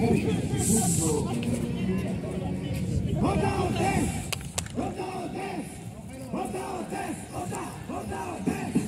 です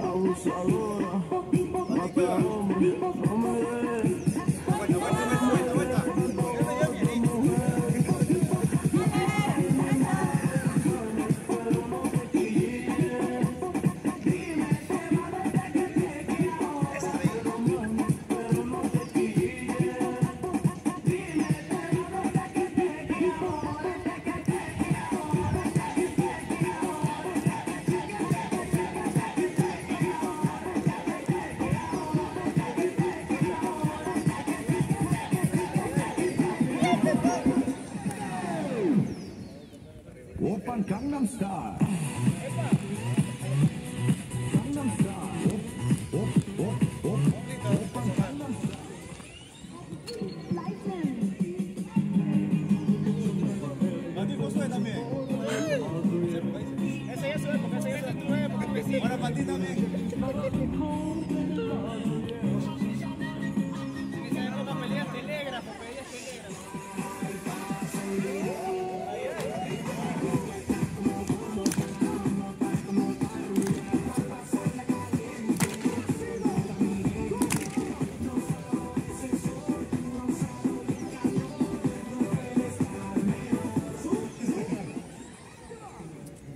Abusadora, no te amo, no me Oppan Gangnam Style. Gangnam Style. Ahora para ti también. En esa época peleas telégrafo.